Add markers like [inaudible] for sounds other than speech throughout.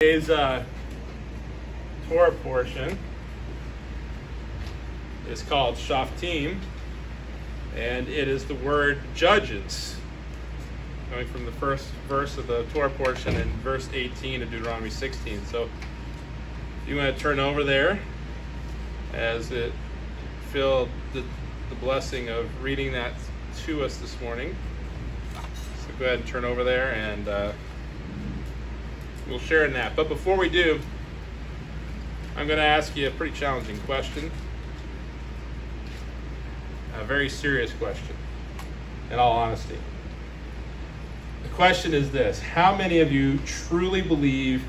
Today's uh, Torah portion is called Shoftim, and it is the word judges, coming from the first verse of the Torah portion in verse 18 of Deuteronomy 16. So, you want to turn over there, as it feel the, the blessing of reading that to us this morning. So go ahead and turn over there and. Uh, we'll share in that. But before we do, I'm going to ask you a pretty challenging question. A very serious question, in all honesty. The question is this How many of you truly believe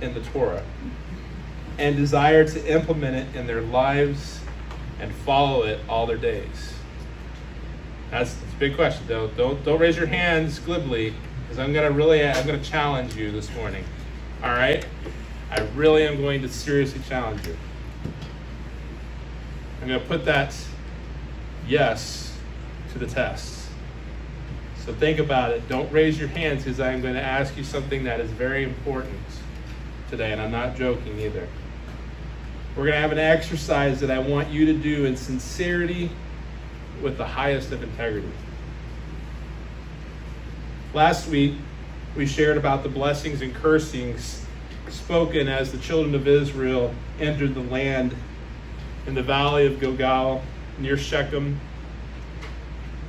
in the Torah and desire to implement it in their lives and follow it all their days? That's, that's a big question. Don't, don't, don't raise your hands glibly because I'm to really I'm going to challenge you this morning. All right? I really am going to seriously challenge you. I'm to put that yes to the test. So think about it. Don't raise your hands because I'm going to ask you something that is very important today, and I'm not joking either. We're going to have an exercise that I want you to do in sincerity with the highest of integrity. Last week, we shared about the blessings and cursings spoken as the children of Israel entered the land in the valley of Gilgal near Shechem.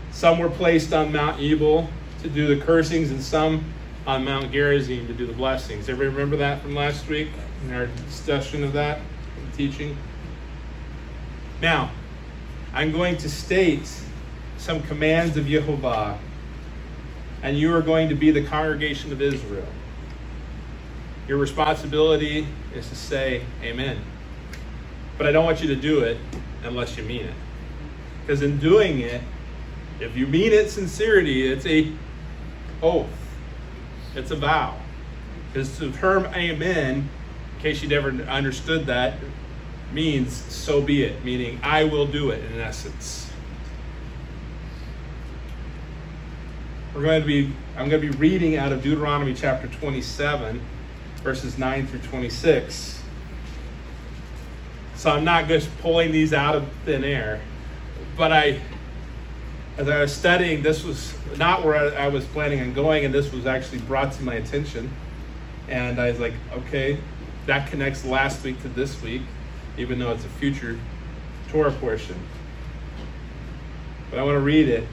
Some were placed on Mount Ebal to do the cursings, and some on Mount Gerizim to do the blessings. Everybody remember that from last week in our discussion of that teaching? Now, I'm going to state some commands of Jehovah and you are going to be the congregation of Israel. Your responsibility is to say amen. But I don't want you to do it unless you mean it. Because in doing it, if you mean it sincerity, it's a oath. It's a vow. Because the term amen, in case you never understood that, means so be it, meaning I will do it in essence. We're going to be, I'm going to be reading out of Deuteronomy chapter 27, verses 9 through 26. So I'm not just pulling these out of thin air, but I, as I was studying, this was not where I, was planning on going, and this was actually brought to my attention. And I was like, okay, that connects last week to this week, even though it's a future Torah portion. But I want to read it.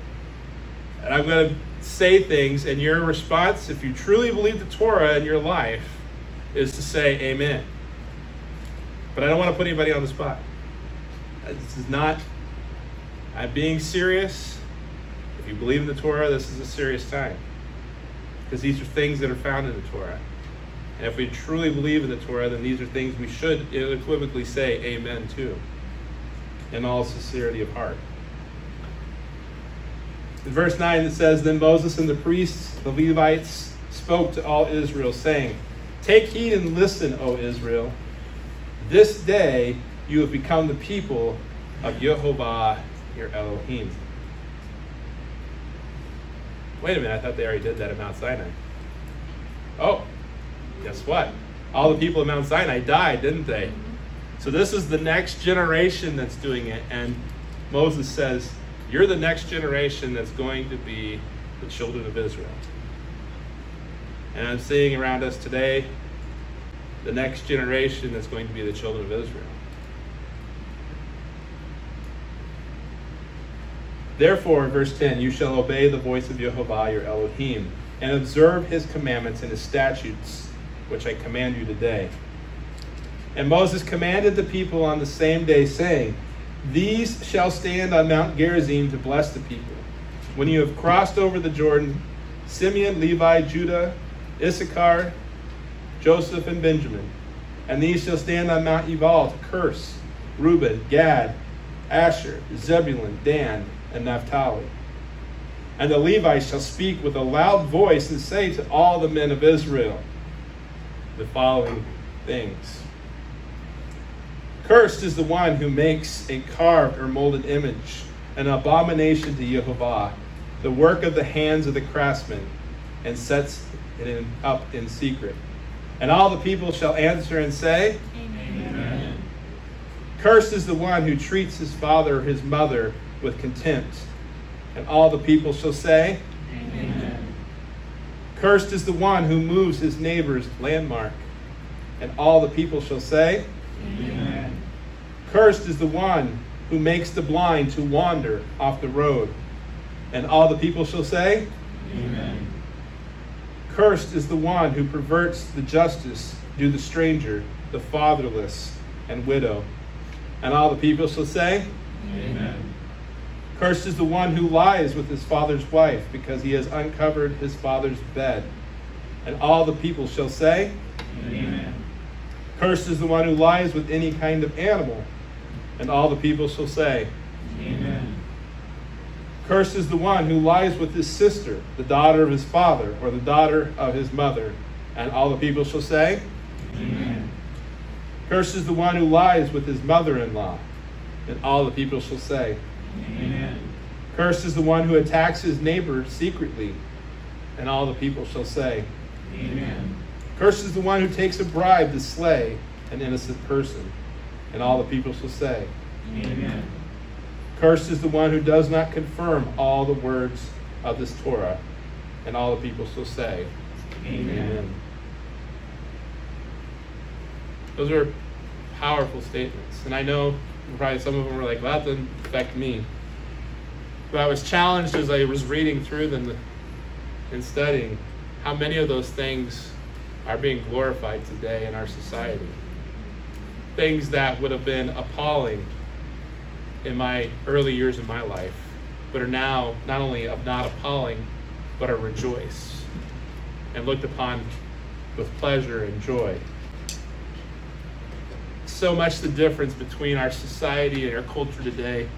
And I'm going to say things, and your response, if you truly believe the Torah in your life, is to say amen. But I don't want to put anybody on the spot. This is not, I'm being serious. If you believe in the Torah, this is a serious time. Because these are things that are found in the Torah. And if we truly believe in the Torah, then these are things we should unequivocally say amen to in all sincerity of heart. In verse 9 it says, Then Moses and the priests, the Levites, spoke to all Israel, saying, Take heed and listen, O Israel. This day you have become the people of Jehovah your Elohim. Wait a minute, I thought they already did that at Mount Sinai. Oh, guess what? All the people of Mount Sinai died, didn't they? Mm-hmm. So this is the next generation that's doing it. And Moses says, you're the next generation that's going to be the children of Israel. And I'm seeing around us today the next generation that's going to be the children of Israel. Therefore, in verse 10, you shall obey the voice of Jehovah your Elohim, and observe his commandments and his statutes, which I command you today. And Moses commanded the people on the same day, saying, these shall stand on Mount Gerizim to bless the people. When you have crossed over the Jordan, Simeon, Levi, Judah, Issachar, Joseph, and Benjamin. And these shall stand on Mount Ebal to curse Reuben, Gad, Asher, Zebulun, Dan, and Naphtali. And the Levites shall speak with a loud voice and say to all the men of Israel the following things. Cursed is the one who makes a carved or molded image, an abomination to Jehovah, the work of the hands of the craftsman, and sets it in, up in secret. And all the people shall answer and say, Amen. Cursed is the one who treats his father or his mother with contempt. And all the people shall say, Amen. Cursed is the one who moves his neighbor's landmark. And all the people shall say, Amen. Cursed is the one who makes the blind to wander off the road. And all the people shall say, Amen. Cursed is the one who perverts the justice due the stranger, the fatherless, and widow. And all the people shall say, Amen. Cursed is the one who lies with his father's wife, because he has uncovered his father's bed. And all the people shall say, Amen. Cursed is the one who lies with any kind of animal. And all the people shall say, Amen. Cursed is the one who lies with his sister, the daughter of his father, or the daughter of his mother. And all the people shall say, Amen. Cursed is the one who lies with his mother in law. And all the people shall say, Amen. Cursed is the one who attacks his neighbor secretly. And all the people shall say, Amen. Cursed is the one who takes a bribe to slay an innocent person. And all the people shall say, Amen. Cursed is the one who does not confirm all the words of this Torah. And all the people shall say, Amen. Amen. Those are powerful statements. And I know probably some of them were like, well, that doesn't affect me. But I was challenged as I was reading through them and studying how many of those things are being glorified today in our society. Things that would have been appalling in my early years of my life, but are now not only not appalling, but are rejoiced and looked upon with pleasure and joy. So much the difference between our society and our culture today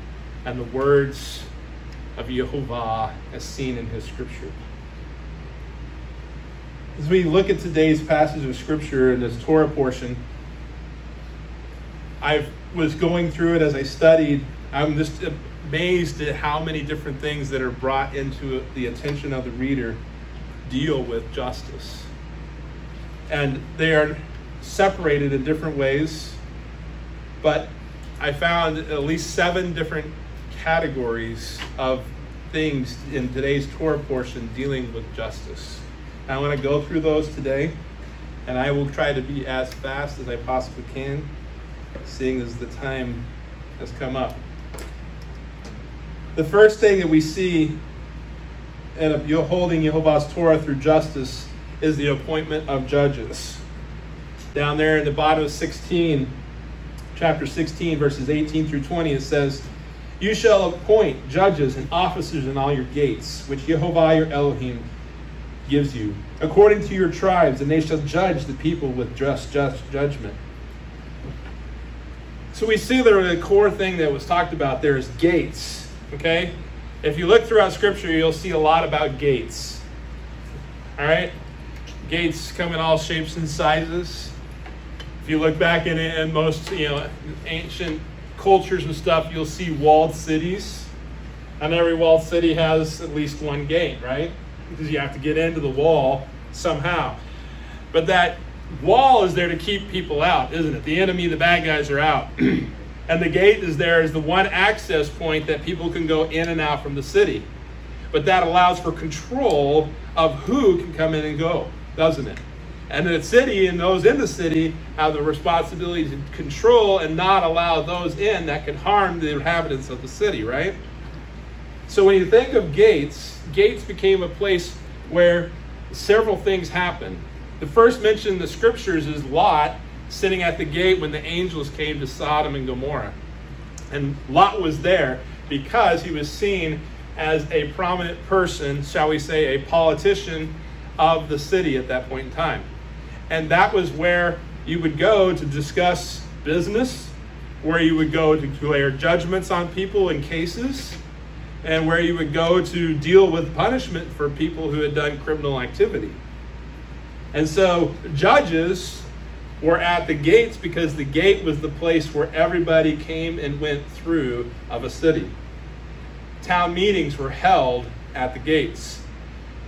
and the words of Jehovah as seen in his scripture. As we look at today's passage of scripture in this Torah portion, I was going through it as I studied I'm just amazed at how many different things that are brought into the attention of the reader deal with justice. And they are separated in different ways, but I found at least seven different categories of things in today's Torah portion dealing with justice. I want to go through those today, and I will try to be as fast as I possibly can, seeing as the time has come up. The first thing that we see in holding Jehovah's Torah through justice is the appointment of judges. Down there in the bottom of 16, chapter 16, verses 18 through 20, it says, You shall appoint judges and officers in all your gates, which Jehovah your Elohim gives you, according to your tribes, and they shall judge the people with just, just judgment. So we see there the core thing that was talked about there is gates Okay? If you look throughout Scripture, you'll see a lot about gates. All right? Gates come in all shapes and sizes. If you look back in, in most you know ancient cultures and stuff, you'll see walled cities. And every walled city has at least one gate, right? Because you have to get into the wall somehow. But that wall is there to keep people out, isn't it? The enemy, the bad guys are out. [clears throat] And the gate is there as the one access point that people can go in and out from the city. But that allows for control of who can come in and go, doesn't it? And the city and those in the city have the responsibility to control and not allow those in that can harm the inhabitants of the city, right? So when you think of gates, gates became a place where several things happened. The first mention in the scriptures is Lot sitting at the gate when the angels came to Sodom and Gomorrah. And Lot was there because he was seen as a prominent person, shall we say, a politician of the city at that point in time. And that was where you would go to discuss business, where you would go to declare judgments on people in cases, and where you would go to deal with punishment for people who had done criminal activity. And so judges were at the gates because the gate was the place where everybody came and went through of a city. Town meetings were held at the gates.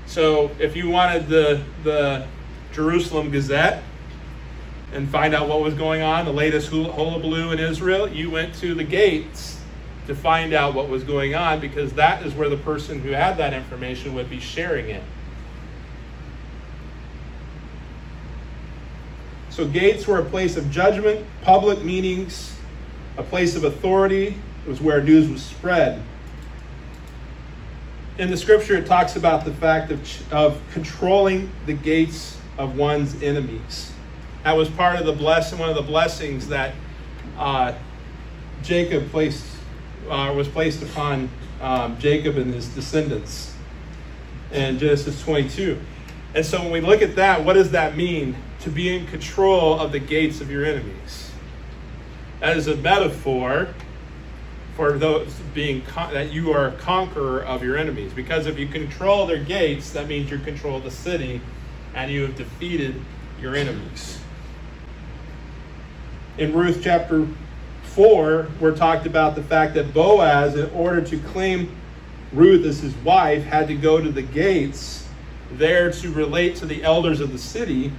So if you wanted the, the Jerusalem Gazette, and find out what was going on, the latest hullabaloo in Israel, you went to the gates to find out what was going on because that is where the person who had that information would be sharing it. So gates were a place of judgment, public meetings, a place of authority. It was where news was spread. In the scripture, it talks about the fact of, of controlling the gates of one's enemies. That was part of the blessing, one of the blessings that uh, Jacob placed, uh, was placed upon um, Jacob and his descendants in Genesis 22. And so when we look at that, what does that mean to be in control of the gates of your enemies? That is a metaphor for those being that you are a conqueror of your enemies. Because if you control their gates, that means you control the city and you have defeated your enemies. In Ruth chapter 4, we're talked about the fact that Boaz, in order to claim Ruth as his wife, had to go to the gates there to relate to the elders of the city.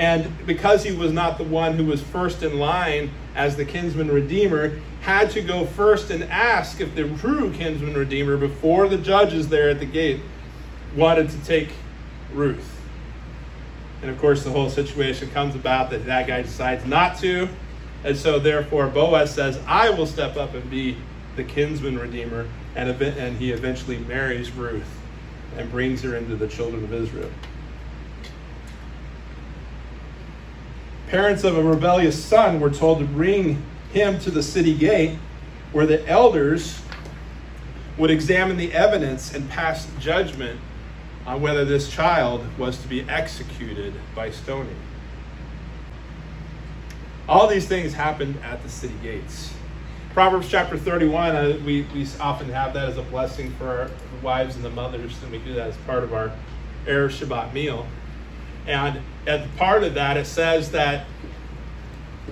And because he was not the one who was first in line as the kinsman redeemer, had to go first and ask if the true kinsman redeemer, before the judges there at the gate, wanted to take Ruth. And of course, the whole situation comes about that that guy decides not to. And so, therefore, Boaz says, I will step up and be the kinsman redeemer. And, and he eventually marries Ruth and brings her into the children of Israel. Parents of a rebellious son were told to bring him to the city gate where the elders would examine the evidence and pass judgment on whether this child was to be executed by stoning. All these things happened at the city gates. Proverbs chapter 31, uh, we, we often have that as a blessing for our wives and the mothers, and we do that as part of our Erev Shabbat meal. And as part of that, it says that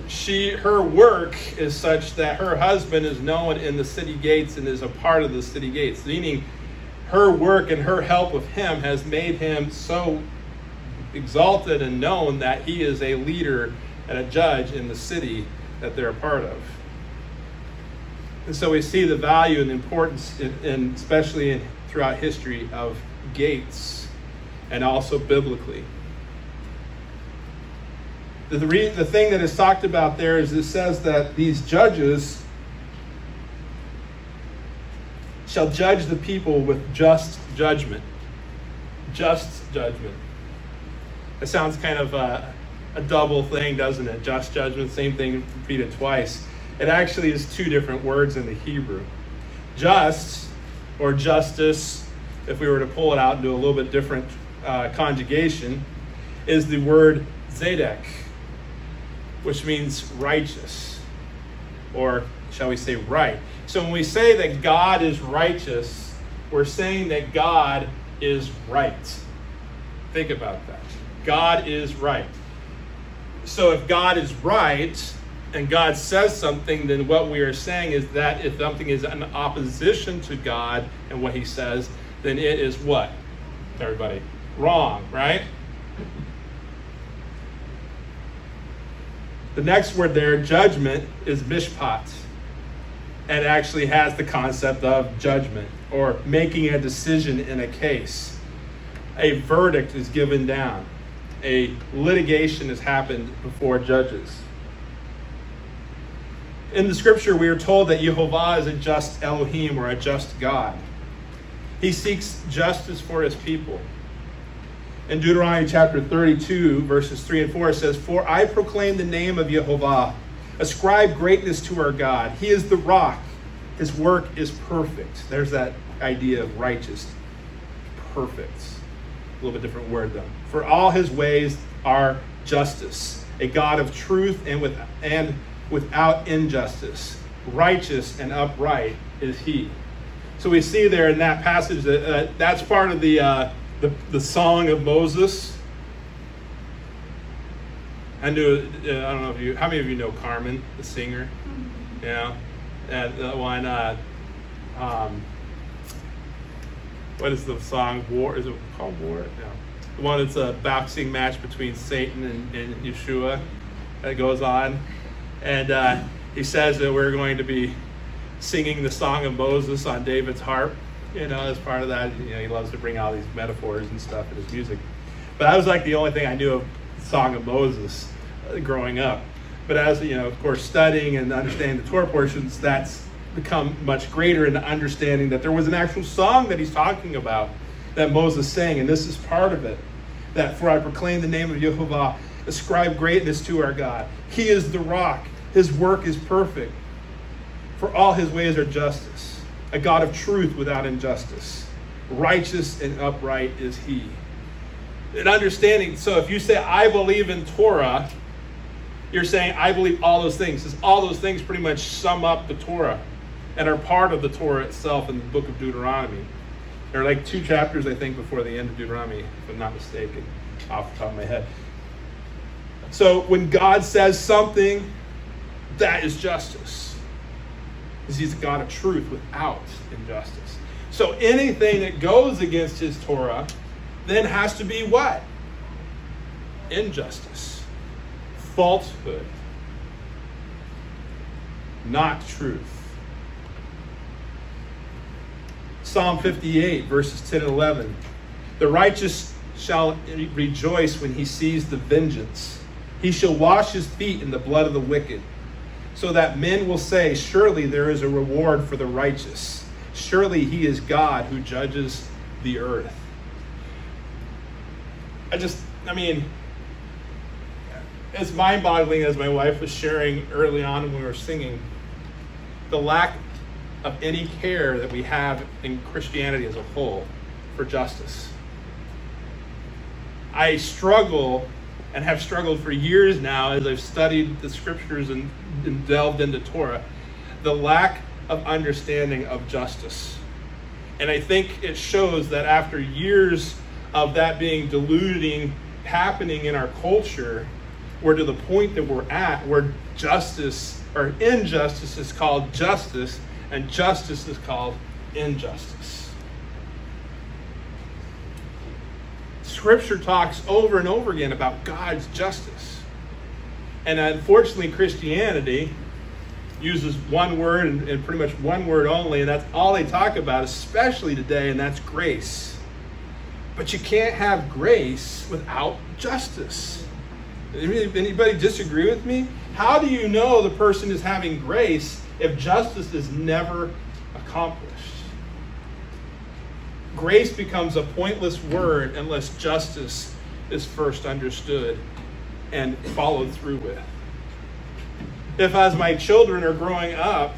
she her work is such that her husband is known in the city gates and is a part of the city gates, meaning her work and her help of him has made him so exalted and known that he is a leader and a judge in the city that they're a part of. And so we see the value and importance, in, in especially in, throughout history, of gates and also biblically. The, re, the thing that is talked about there is it says that these judges shall judge the people with just judgment. Just judgment. It sounds kind of a, a double thing, doesn't it? Just judgment, same thing repeated twice. It actually is two different words in the Hebrew. Just, or justice, if we were to pull it out and do a little bit different uh, conjugation, is the word zedek, which means righteous, or shall we say right. So when we say that God is righteous, we're saying that God is right. Think about that. God is right. So if God is right and God says something, then what we are saying is that if something is in opposition to God and what he says, then it is what? Everybody, wrong, right? The next word there, judgment, is mishpat and actually has the concept of judgment or making a decision in a case. A verdict is given down. A litigation has happened before judges. In the scripture, we are told that Jehovah is a just Elohim or a just God. He seeks justice for his people. In Deuteronomy chapter 32, verses 3 and 4, it says, For I proclaim the name of Jehovah Ascribe greatness to our God. He is the rock. His work is perfect. There's that idea of righteous. Perfect. A little bit different word though. For all his ways are justice. A God of truth and with and without injustice. Righteous and upright is he. So we see there in that passage that uh, that's part of the, uh, the the song of Moses I knew. Uh, I don't know if you. How many of you know Carmen, the singer? Mm-hmm. Yeah, and the one. Uh, um, what is the song? War is it called War? No. the one that's a boxing match between Satan and, and Yeshua that goes on. And uh, he says that we're going to be singing the Song of Moses on David's harp. You know, as part of that, you know, he loves to bring all these metaphors and stuff in his music. But that was like the only thing I knew of Song of Moses uh, growing up. But as you know, of course, studying and understanding the Torah portions, that's become much greater in understanding that there was an actual song that he's talking about that Moses sang, and this is part of it. That for I proclaim the name of Jehovah, ascribe greatness to our God. He is the rock. His work is perfect. For all his ways are justice, a God of truth without injustice. Righteous and upright is he. An understanding, so if you say, I believe in Torah, you're saying, I believe all those things. Because all those things pretty much sum up the Torah and are part of the Torah itself in the book of Deuteronomy. There are like two chapters, I think, before the end of Deuteronomy, if I'm not mistaken, off the top of my head. So when God says something, that is justice. He's a God of truth without injustice. So anything that goes against his Torah then has to be what? Injustice, falsehood, not truth. Psalm 58, verses 10 and 11. The righteous shall rejoice when he sees the vengeance. He shall wash his feet in the blood of the wicked, so that men will say, Surely there is a reward for the righteous. Surely he is God who judges the earth. I just, I mean, as mind boggling as my wife was sharing early on when we were singing, the lack of any care that we have in Christianity as a whole for justice. I struggle and have struggled for years now as I've studied the scriptures and, and delved into Torah, the lack of understanding of justice. And I think it shows that after years of that being deluding, happening in our culture, we're to the point that we're at where justice or injustice is called justice and justice is called injustice. Scripture talks over and over again about God's justice. And unfortunately, Christianity uses one word and, and, pretty much one word only, and that's all they talk about, especially today, and that's grace. But you can't have grace without justice. Anybody disagree with me? How do you know the person is having grace if justice is never accomplished. Grace becomes a pointless word unless justice is first understood and followed through with. If, as my children are growing up,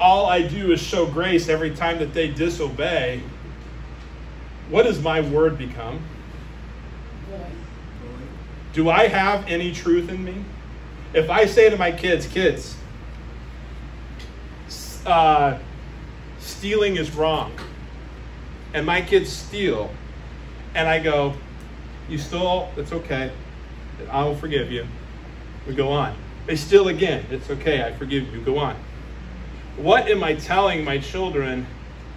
all I do is show grace every time that they disobey, what does my word become? Do I have any truth in me? If I say to my kids, kids, uh, stealing is wrong, and my kids steal, and I go, You stole, it's okay. I will forgive you. We go on. They steal again. It's okay. I forgive you. Go on. What am I telling my children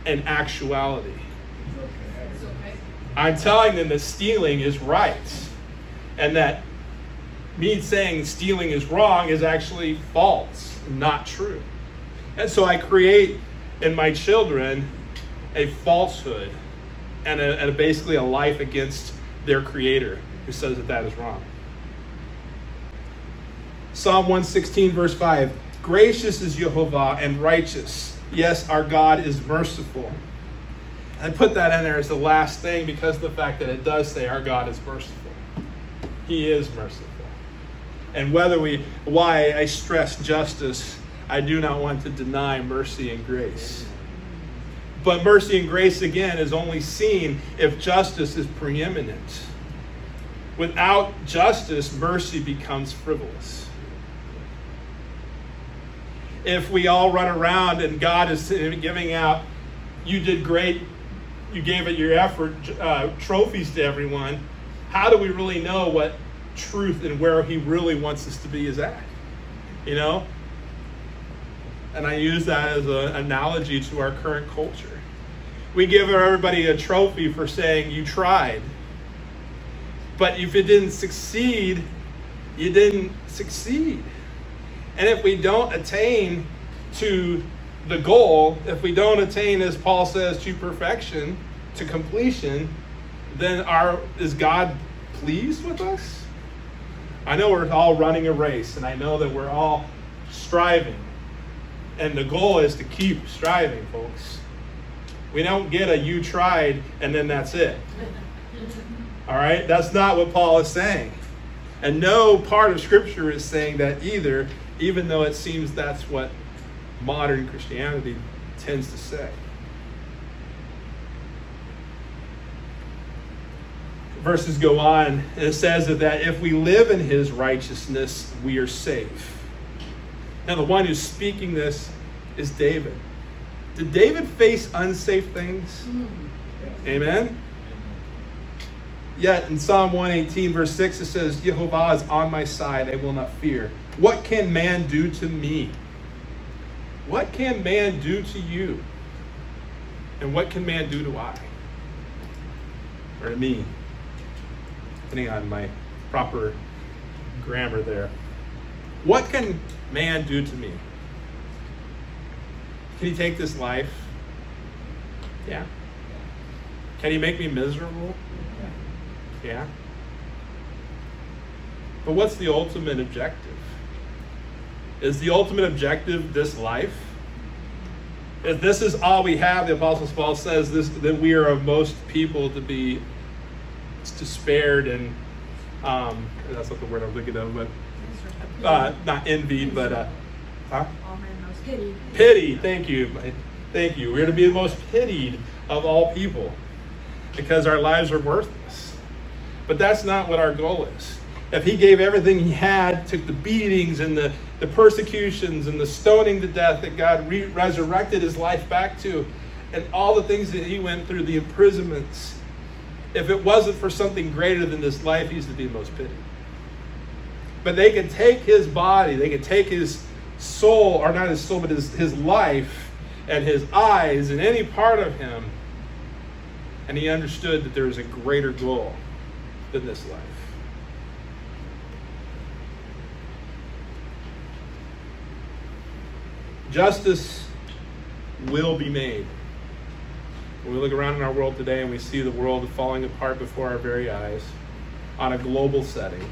in actuality? I'm telling them that stealing is right and that me saying stealing is wrong is actually false, not true. And so I create in my children a falsehood and, a, and a basically a life against their creator who says that that is wrong. Psalm 116, verse 5 Gracious is Jehovah and righteous. Yes, our God is merciful. I put that in there as the last thing because of the fact that it does say our God is merciful. He is merciful. And whether we, why I stress justice I do not want to deny mercy and grace. But mercy and grace, again, is only seen if justice is preeminent. Without justice, mercy becomes frivolous. If we all run around and God is giving out, you did great, you gave it your effort, uh, trophies to everyone, how do we really know what truth and where He really wants us to be is at? You know, and I use that as an analogy to our current culture. We give everybody a trophy for saying you tried. But if it didn't succeed, you didn't succeed. And if we don't attain to the goal, if we don't attain, as Paul says, to perfection, to completion, then our is God pleased with us? I know we're all running a race, and I know that we're all striving. And the goal is to keep striving, folks. We don't get a you tried and then that's it. [laughs] All right? That's not what Paul is saying. And no part of Scripture is saying that either, even though it seems that's what modern Christianity tends to say. Verses go on, and it says that if we live in his righteousness, we are safe. Now, the one who's speaking this is David. Did David face unsafe things? Mm-hmm. Amen? Yet in Psalm 118, verse 6, it says, Jehovah is on my side, I will not fear. What can man do to me? What can man do to you? And what can man do to I? Or to me? Depending on my proper grammar there. What can man do to me? Can he take this life? Yeah. Can he make me miserable? Yeah. But what's the ultimate objective? Is the ultimate objective this life? If this is all we have, the Apostle Paul says this then we are of most people to be despaired and um, that's not the word I'm looking at, but uh, not envied, but uh, huh? Pity. Pity. Thank you. Thank you. We're to be the most pitied of all people because our lives are worthless. But that's not what our goal is. If he gave everything he had, took the beatings and the, the persecutions and the stoning to death that God re- resurrected his life back to, and all the things that he went through, the imprisonments, if it wasn't for something greater than this life, he's to be the most pitied. But they could take his body, they could take his soul, or not his soul, but his, his life and his eyes and any part of him. And he understood that there is a greater goal than this life. Justice will be made. When we look around in our world today and we see the world falling apart before our very eyes on a global setting,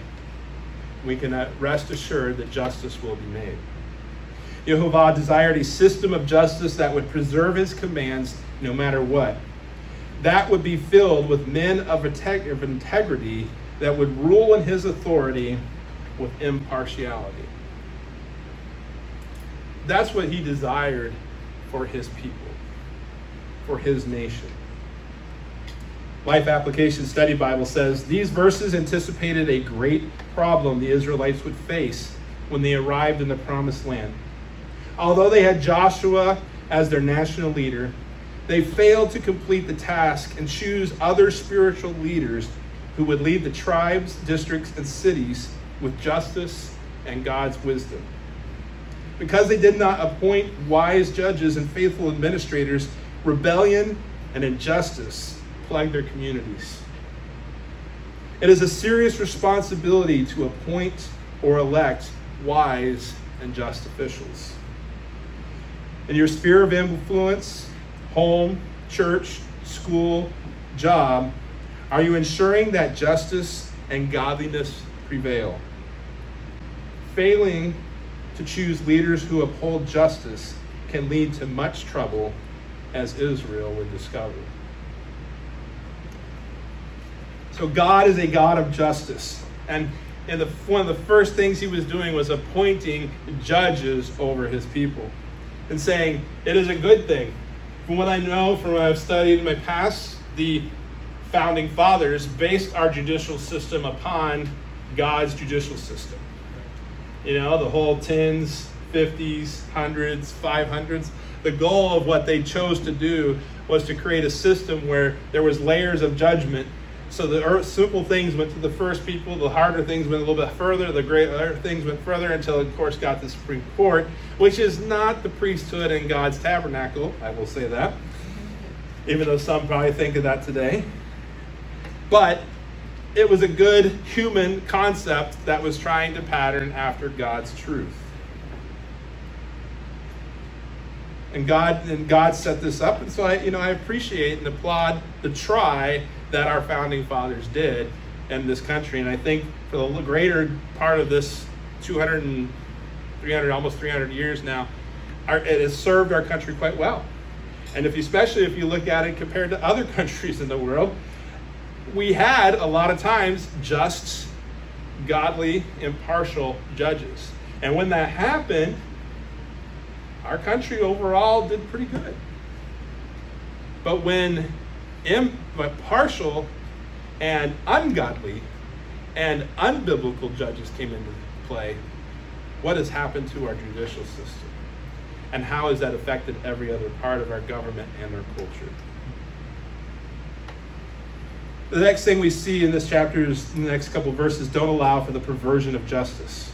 we can uh, rest assured that justice will be made. Jehovah desired a system of justice that would preserve his commands no matter what. That would be filled with men of integrity that would rule in his authority with impartiality. That's what he desired for his people, for his nation. Life Application Study Bible says these verses anticipated a great problem the Israelites would face when they arrived in the promised land. Although they had Joshua as their national leader, they failed to complete the task and choose other spiritual leaders who would lead the tribes, districts, and cities with justice and God's wisdom. Because they did not appoint wise judges and faithful administrators, rebellion and injustice plagued their communities. It is a serious responsibility to appoint or elect wise and just officials in your sphere of influence, home, church, school, job, are you ensuring that justice and godliness prevail? Failing to choose leaders who uphold justice can lead to much trouble, as Israel would discover. So, God is a God of justice. And, and the, one of the first things he was doing was appointing judges over his people and saying it is a good thing. From what I know, from what I've studied in my past, the founding fathers based our judicial system upon God's judicial system. You know, the whole tens, 50s, hundreds, 500s. The goal of what they chose to do was to create a system where there was layers of judgment so the simple things went to the first people, the harder things went a little bit further, the greater things went further until, of course, got the Supreme Court, which is not the priesthood in God's tabernacle. I will say that, even though some probably think of that today. But it was a good human concept that was trying to pattern after God's truth. And God and God set this up, and so I, you know, I appreciate and applaud the try that our founding fathers did in this country. And I think for the greater part of this 200 and 300, almost 300 years now, our, it has served our country quite well. And if, especially if you look at it compared to other [laughs] countries in the world, we had a lot of times just, godly, impartial judges. And when that happened, our country overall did pretty good. But when impartial and ungodly and unbiblical judges came into play, what has happened to our judicial system? And how has that affected every other part of our government and our culture? The next thing we see in this chapter is the next couple verses don't allow for the perversion of justice.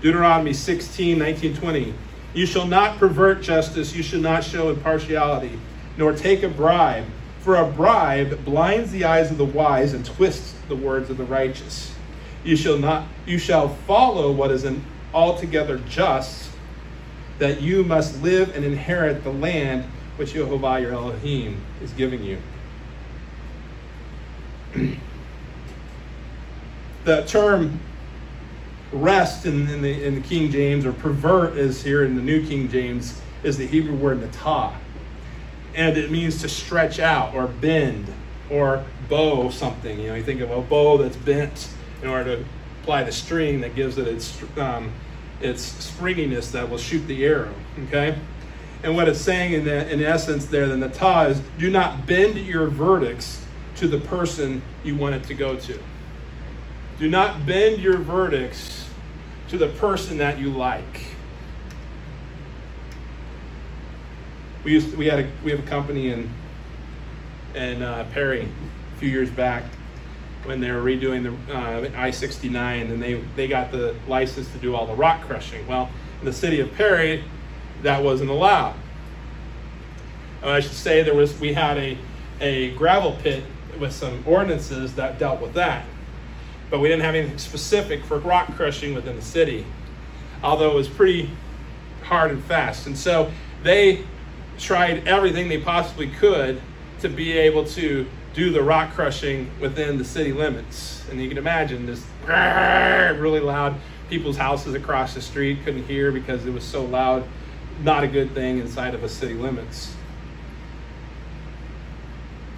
Deuteronomy 16, 19, 20. You shall not pervert justice, you shall not show impartiality, nor take a bribe, for a bribe blinds the eyes of the wise and twists the words of the righteous. You shall not you shall follow what is an altogether just, that you must live and inherit the land which Jehovah your Elohim is giving you. [clears throat] the term rest in, in, the, in the King James, or pervert is here in the New King James, is the Hebrew word natah. And it means to stretch out or bend or bow something. You know, you think of a bow that's bent in order to apply the string that gives it its, um, its springiness that will shoot the arrow. Okay? And what it's saying in, the, in essence there, the natah is do not bend your verdicts to the person you want it to go to. Do not bend your verdicts to the person that you like. We used to, we had a we have a company in in uh, Perry a few years back when they were redoing the uh, I-69 and they they got the license to do all the rock crushing. Well, in the city of Perry, that wasn't allowed. I should say there was we had a a gravel pit with some ordinances that dealt with that. But we didn't have anything specific for rock crushing within the city, although it was pretty hard and fast. And so they tried everything they possibly could to be able to do the rock crushing within the city limits. And you can imagine this [laughs] really loud. People's houses across the street couldn't hear because it was so loud. Not a good thing inside of a city limits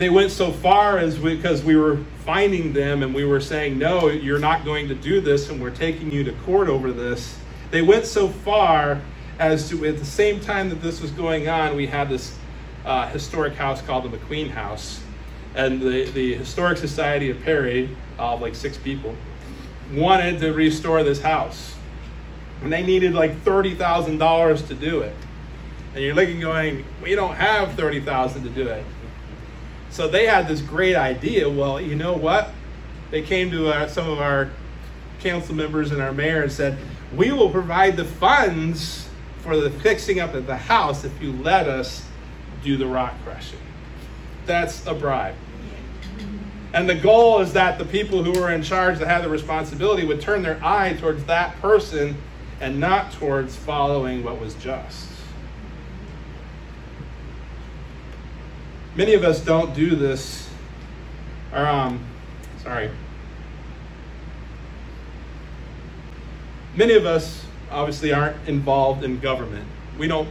they went so far as because we, we were finding them and we were saying, no, you're not going to do this, and we're taking you to court over this. They went so far as to, at the same time that this was going on, we had this uh, historic house called the McQueen House. And the, the Historic Society of Perry, of like six people, wanted to restore this house. And they needed like $30,000 to do it. And you're looking going, we don't have 30000 to do it. So they had this great idea. Well, you know what? They came to uh, some of our council members and our mayor and said, We will provide the funds for the fixing up of the house if you let us do the rock crushing. That's a bribe. And the goal is that the people who are in charge that have the responsibility would turn their eye towards that person and not towards following what was just. Many of us don't do this. Or, um, sorry. Many of us obviously aren't involved in government. We don't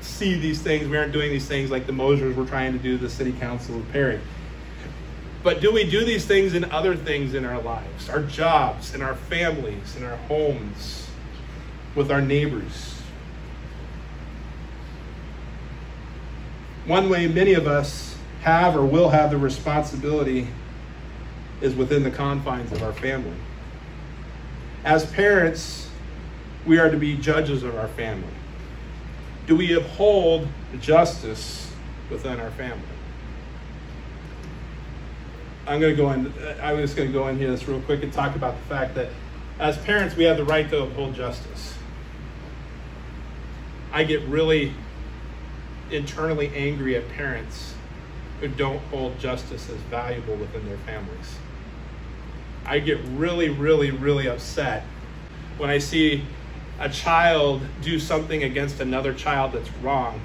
see these things. We aren't doing these things like the Mosers were trying to do the city council of Perry. But do we do these things in other things in our lives? Our jobs, in our families, in our homes, with our neighbors? One way many of us have or will have the responsibility is within the confines of our family. As parents, we are to be judges of our family. Do we uphold justice within our family? I'm going to go in. I'm just going to go in here this real quick and talk about the fact that as parents, we have the right to uphold justice. I get really internally angry at parents who don't hold justice as valuable within their families. I get really, really, really upset when I see a child do something against another child that's wrong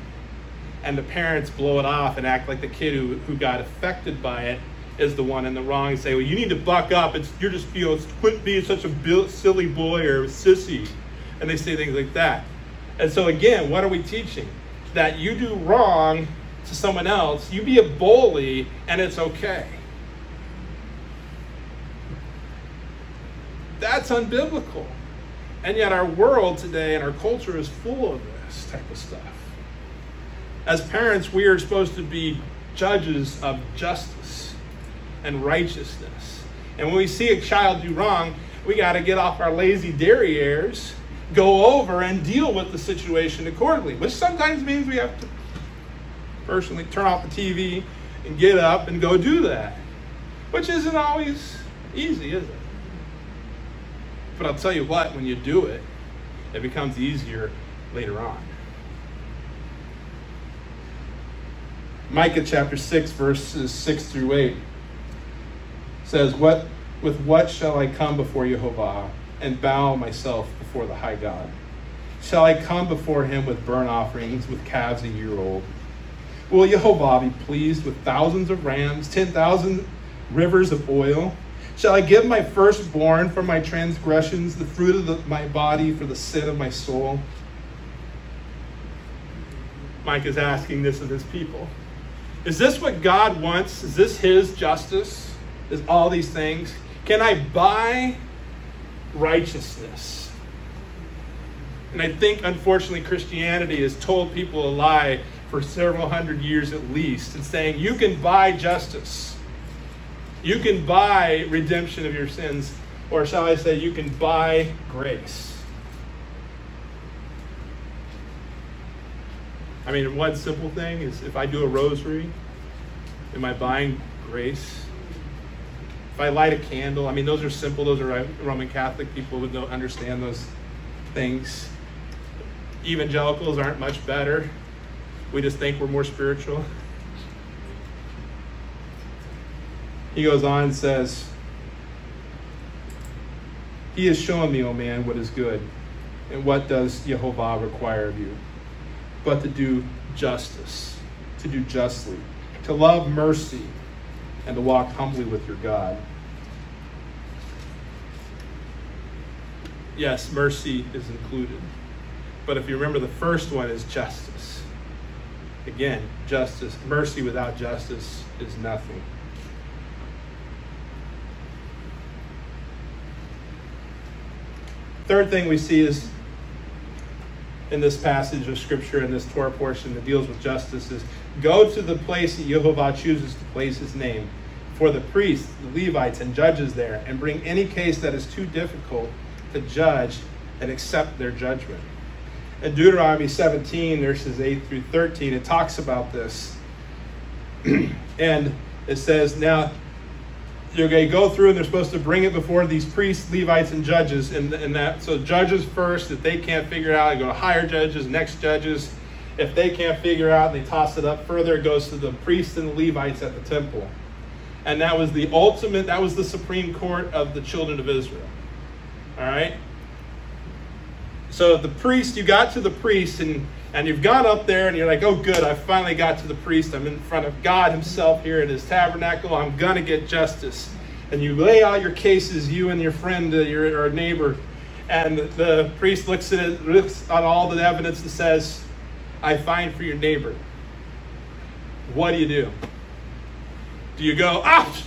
and the parents blow it off and act like the kid who, who got affected by it is the one in the wrong and say, well, you need to buck up. It's you're just you know quit being such a silly boy or sissy, and they say things like that. And so again, what are we teaching? That you do wrong to someone else, you be a bully, and it's okay. That's unbiblical. And yet our world today and our culture is full of this type of stuff. As parents, we are supposed to be judges of justice and righteousness. And when we see a child do wrong, we got to get off our lazy derrieres, go over and deal with the situation accordingly, which sometimes means we have to personally turn off the TV and get up and go do that, which isn't always easy, is it? But I'll tell you what, when you do it, it becomes easier later on. Micah chapter 6, verses 6 through 8 says, What with what shall I come before Jehovah and bow myself before the high God? Shall I come before him with burnt offerings, with calves a year old? Will Jehovah be pleased with thousands of rams, ten thousand rivers of oil? Shall I give my firstborn for my transgressions, the fruit of the, my body for the sin of my soul? Micah is asking this of his people. Is this what God wants? Is this His justice? Is all these things? Can I buy righteousness? And I think, unfortunately, Christianity has told people a lie for several hundred years at least, and saying you can buy justice, you can buy redemption of your sins, or shall I say, you can buy grace. I mean, one simple thing is if I do a rosary, am I buying grace? If I light a candle, I mean, those are simple. Those are Roman Catholic people who don't understand those things. Evangelicals aren't much better. We just think we're more spiritual. He goes on and says, He has shown me, O oh man, what is good. And what does Jehovah require of you? but to do justice, to do justly, to love mercy, and to walk humbly with your God. Yes, mercy is included. But if you remember, the first one is justice. Again, justice. Mercy without justice is nothing. Third thing we see is in this passage of scripture in this Torah portion that deals with justice is go to the place that Jehovah chooses to place his name for the priests, the Levites, and judges there, and bring any case that is too difficult to judge and accept their judgment. In Deuteronomy 17, verses 8 through 13, it talks about this. [clears throat] and it says, Now to go through and they're supposed to bring it before these priests, Levites, and judges. And, and that so judges first, if they can't figure it out, they go to higher judges, next judges. If they can't figure out they toss it up further, it goes to the priests and the Levites at the temple. And that was the ultimate, that was the Supreme Court of the children of Israel. All right? So the priest, you got to the priest and and you've gone up there and you're like, oh, good, I finally got to the priest. I'm in front of God Himself here in His tabernacle. I'm going to get justice. And you lay out your cases, you and your friend, uh, your or neighbor, and the priest looks at it, looks at all the evidence and says, I find for your neighbor. What do you do? Do you go, ouch?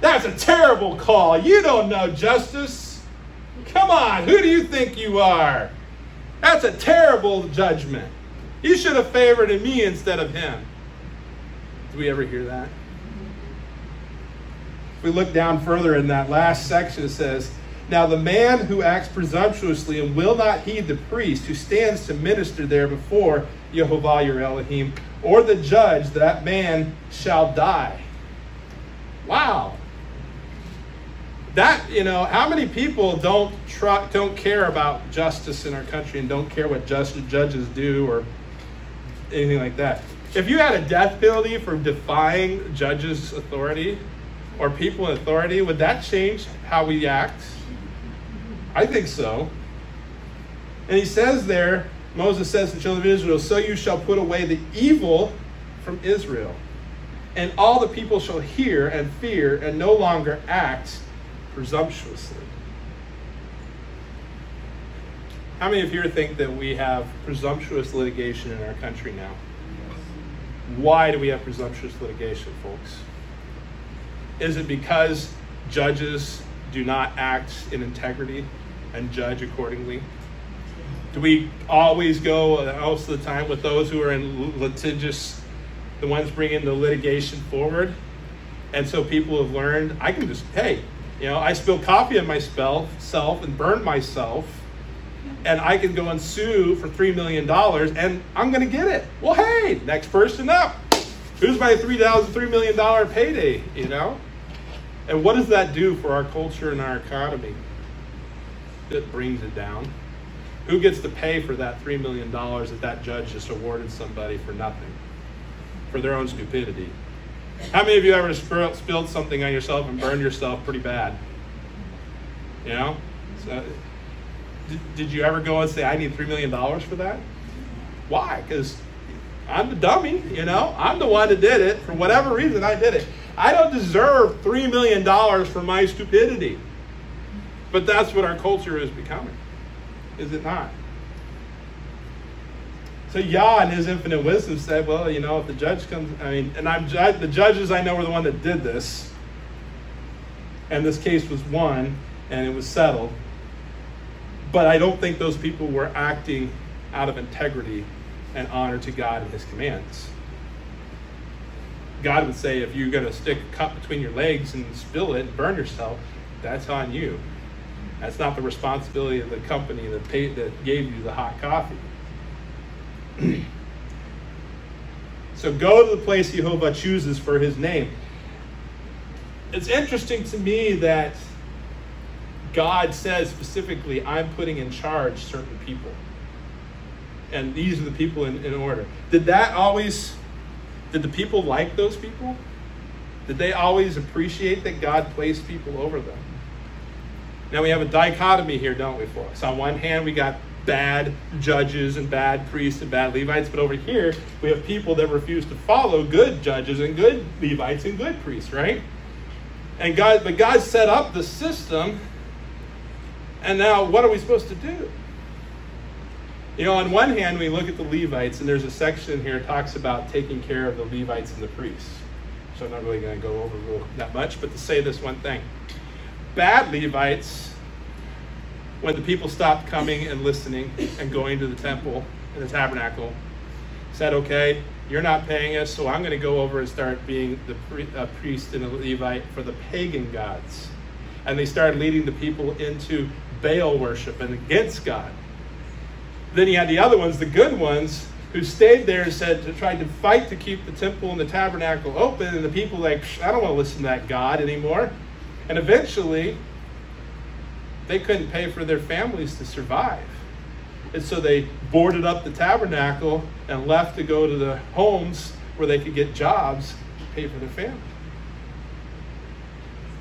That's a terrible call. You don't know justice. Come on, who do you think you are? That's a terrible judgment. You should have favored me instead of him. Do we ever hear that? If we look down further in that last section, it says, Now the man who acts presumptuously and will not heed the priest who stands to minister there before Jehovah your Elohim, or the judge, that man shall die. Wow that you know how many people don't try, don't care about justice in our country and don't care what just judges do or anything like that if you had a death penalty for defying judges authority or people in authority, would that change how we act? I think so. And he says there, Moses says to the children of Israel, So you shall put away the evil from Israel. And all the people shall hear and fear and no longer act presumptuously. How many of you think that we have presumptuous litigation in our country now? Why do we have presumptuous litigation, folks? Is it because judges do not act in integrity and judge accordingly? Do we always go most of the time with those who are in litigious, the ones bringing the litigation forward? And so people have learned, I can just, hey, you know, I spilled coffee on myself self and burned myself, and I can go and sue for $3 million, and I'm going to get it. Well, hey, next person up. Who's my $3 million payday, you know? And what does that do for our culture and our economy? It brings it down. Who gets to pay for that $3 million that that judge just awarded somebody for nothing? For their own stupidity. How many of you ever spilled something on yourself and burned yourself pretty bad? You know? So, did, did you ever go and say, I need $3 million for that? Why? Because I'm the dummy, you know? I'm the one that did it. For whatever reason, I did it. I don't deserve $3 million for my stupidity. But that's what our culture is becoming, is it not? So Yah, in his infinite wisdom, said, "Well, you know, if the judge comes, I mean, and I'm the judges I know were the one that did this, and this case was won, and it was settled. But I don't think those people were acting out of integrity and honor to God and His commands. God would say, if you're going to stick a cup between your legs and spill it and burn yourself, that's on you. That's not the responsibility of the company that paid that gave you the hot coffee. [clears throat] so go to the place Jehovah chooses for his name. It's interesting to me that God says specifically, I'm putting in charge certain people. And these are the people in, in order. Did that always, did the people like those people? Did they always appreciate that God placed people over them? Now we have a dichotomy here, don't we, for us? On one hand, we got bad judges and bad priests and bad Levites, but over here we have people that refuse to follow good judges and good Levites and good priests, right? And God, but God set up the system, and now what are we supposed to do? You know, on one hand, we look at the Levites, and there's a section here that talks about taking care of the Levites and the priests. So I'm not really going to go over that much, but to say this one thing bad Levites when the people stopped coming and listening and going to the temple and the tabernacle, said, okay, you're not paying us, so I'm going to go over and start being the priest and a Levite for the pagan gods. And they started leading the people into Baal worship and against God. Then you had the other ones, the good ones, who stayed there and said to tried to fight to keep the temple and the tabernacle open, and the people like, I don't want to listen to that God anymore. And eventually, they couldn't pay for their families to survive. And so they boarded up the tabernacle and left to go to the homes where they could get jobs to pay for their family.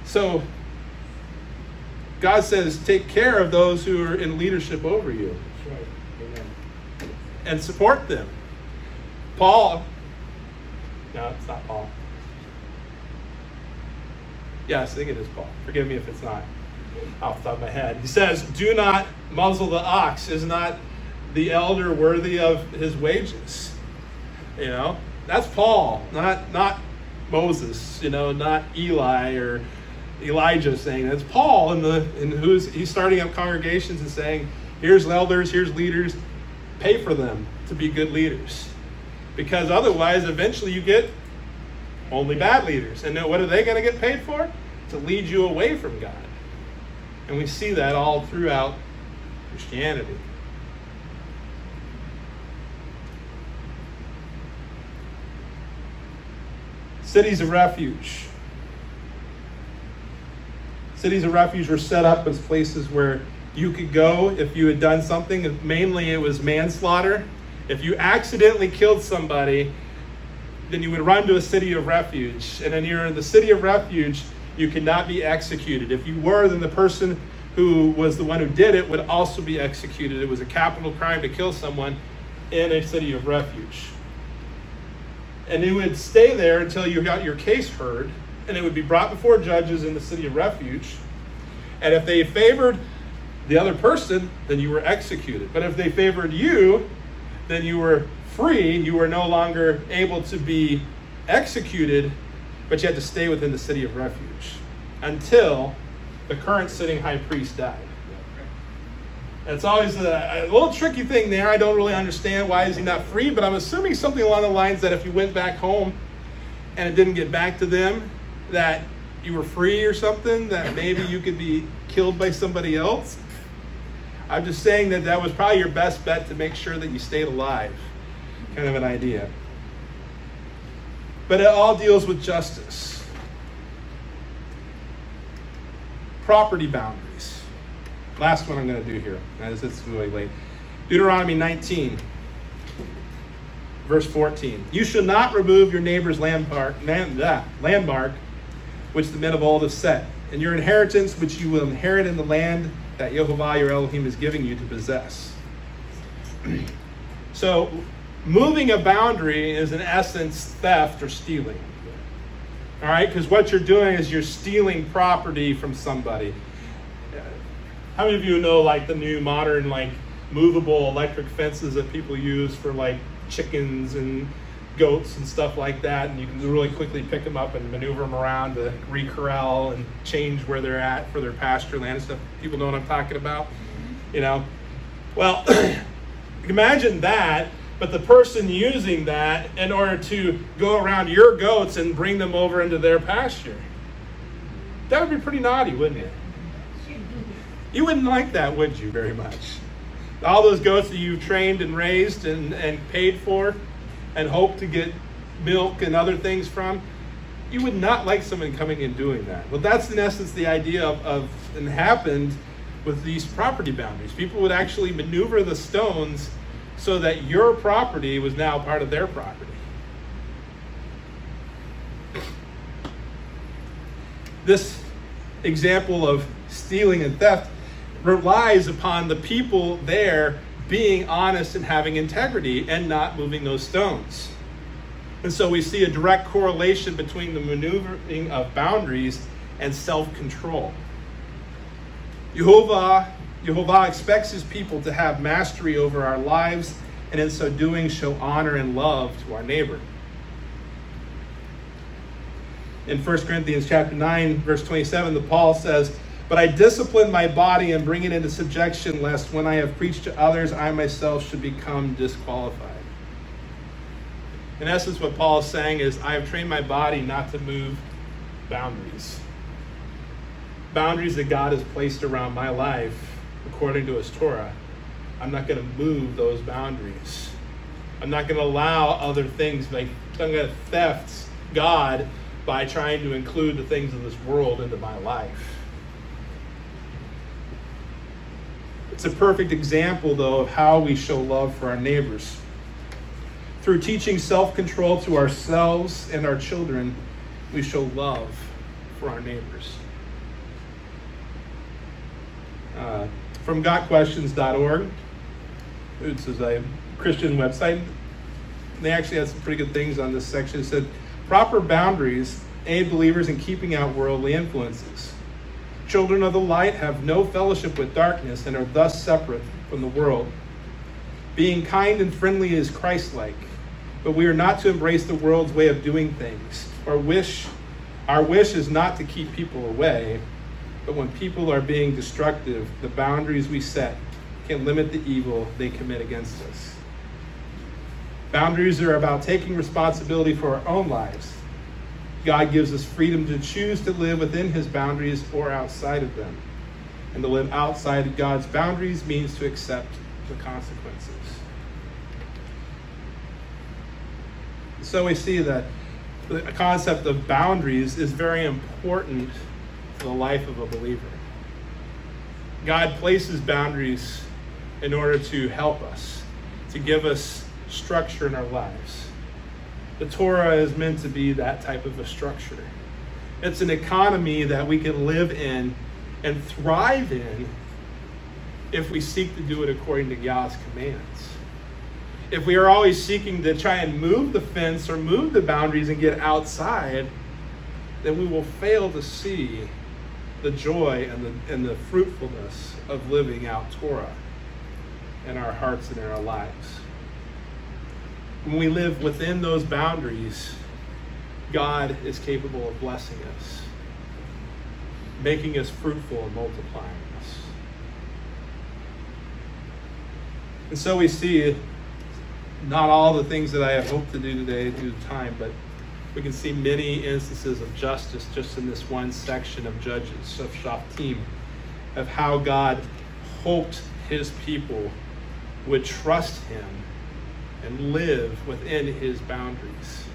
So God says, take care of those who are in leadership over you. And support them. Paul, no, it's not Paul. Yes, I think it is Paul. Forgive me if it's not off the top of my head. He says, Do not muzzle the ox. Is not the elder worthy of his wages? You know, that's Paul, not not Moses, you know, not Eli or Elijah saying It's Paul in the in who's he's starting up congregations and saying, here's elders, here's leaders, pay for them to be good leaders. Because otherwise eventually you get only bad leaders. And what are they going to get paid for? To lead you away from God. And we see that all throughout Christianity. Cities of refuge. Cities of refuge were set up as places where you could go if you had done something. Mainly it was manslaughter. If you accidentally killed somebody, then you would run to a city of refuge. And then you're in the city of refuge, You cannot be executed. If you were, then the person who was the one who did it would also be executed. It was a capital crime to kill someone in a city of refuge. And you would stay there until you got your case heard, and it would be brought before judges in the city of refuge. And if they favored the other person, then you were executed. But if they favored you, then you were free. You were no longer able to be executed, but you had to stay within the city of refuge until the current sitting high priest died. It's always a, a, little tricky thing there. I don't really understand why is he not free, but I'm assuming something along the lines that if you went back home and it didn't get back to them, that you were free or something, that maybe you could be killed by somebody else. I'm just saying that that was probably your best bet to make sure that you stayed alive. Kind of an idea. But it all deals with justice. Property boundaries. Last one I'm going to do here, as it's really late. Deuteronomy 19, verse 14. You shall not remove your neighbor's landmark, land, landmark which the men of old have set, and your inheritance which you will inherit in the land that Jehovah your Elohim is giving you to possess. [clears throat] so, moving a boundary is in essence theft or stealing. All right, because what you're doing is you're stealing property from somebody. How many of you know like the new modern like movable electric fences that people use for like chickens and goats and stuff like that, and you can really quickly pick them up and maneuver them around to re-corral and change where they're at for their pasture land and stuff. People know what I'm talking about, you know. Well, [clears throat] imagine that, but the person using that in order to go around your goats and bring them over into their pasture. That would be pretty naughty, wouldn't it? You wouldn't like that, would you, very much? All those goats that you've trained and raised and, and paid for, and hope to get milk and other things from, you would not like someone coming and doing that. Well, that's in essence the idea of, of and happened with these property boundaries. People would actually maneuver the stones so that your property was now part of their property. This example of stealing and theft relies upon the people there being honest and having integrity and not moving those stones. And so we see a direct correlation between the maneuvering of boundaries and self-control. Jehovah, Jehovah expects his people to have mastery over our lives and in so doing show honor and love to our neighbor. In 1 Corinthians chapter 9, verse 27, the Paul says, but I discipline my body and bring it into subjection, lest when I have preached to others, I myself should become disqualified. In essence, what Paul is saying is, I have trained my body not to move boundaries. Boundaries that God has placed around my life according to his Torah. I'm not going to move those boundaries. I'm not going to allow other things like I'm going to theft God by trying to include the things of this world into my life. It's a perfect example, though, of how we show love for our neighbors. Through teaching self control to ourselves and our children, we show love for our neighbors. Uh, from gotquestions.org, which is a Christian website, they actually had some pretty good things on this section. It said, proper boundaries aid believers in keeping out worldly influences. Children of the light have no fellowship with darkness and are thus separate from the world. Being kind and friendly is Christ like, but we are not to embrace the world's way of doing things. Our wish, our wish is not to keep people away, but when people are being destructive, the boundaries we set can limit the evil they commit against us. Boundaries are about taking responsibility for our own lives God gives us freedom to choose to live within his boundaries or outside of them. And to live outside of God's boundaries means to accept the consequences. So we see that the concept of boundaries is very important the life of a believer. God places boundaries in order to help us, to give us structure in our lives. The Torah is meant to be that type of a structure. It's an economy that we can live in and thrive in if we seek to do it according to God's commands. If we are always seeking to try and move the fence or move the boundaries and get outside, then we will fail to see the joy and the, and the fruitfulness of living out Torah in our hearts and in our lives. When we live within those boundaries, God is capable of blessing us, making us fruitful and multiplying us. And so we see not all the things that I have hoped to do today due to time, but we can see many instances of justice just in this one section of Judges, of Shoftim, of how God hoped his people would trust him and live within his boundaries,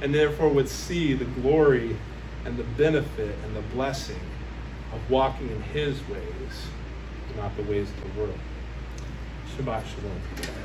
and therefore would see the glory and the benefit and the blessing of walking in his ways, not the ways of the world. Shabbat Shalom.